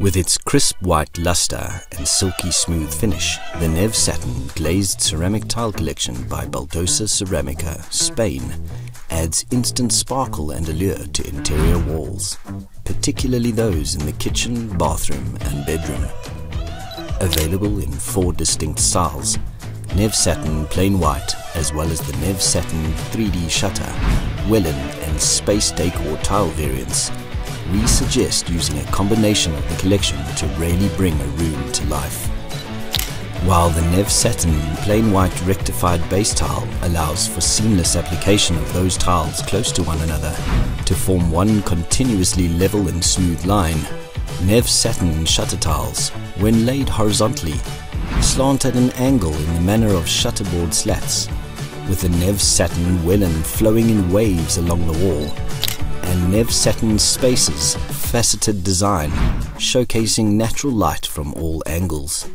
With its crisp white luster and silky smooth finish, the Neve Satin glazed ceramic tile collection by Baldosa Ceramica, Spain, adds instant sparkle and allure to interior walls, particularly those in the kitchen, bathroom and bedroom. Available in four distinct styles, Neve Satin Plain White as well as the Neve Satin 3D Shutter, Wellen and Space Decor tile variants we suggest using a combination of the collection to really bring a room to life. While the Neve Satin plain white rectified base tile allows for seamless application of those tiles close to one another to form one continuously level and smooth line, Neve Satin shutter tiles, when laid horizontally, slant at an angle in the manner of shutterboard slats, with the Neve Satin Wellen flowing in waves along the wall and Neve Satin Spaces faceted design, showcasing natural light from all angles.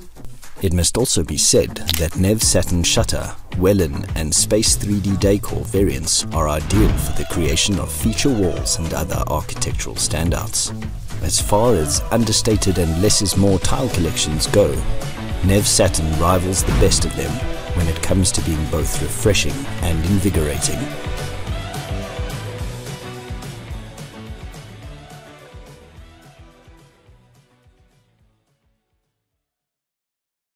It must also be said that Neve Satin Shutter, Wellen and Space 3D Decor variants are ideal for the creation of feature walls and other architectural standouts. As far as understated and less is more tile collections go, Neve Satin rivals the best of them when it comes to being both refreshing and invigorating.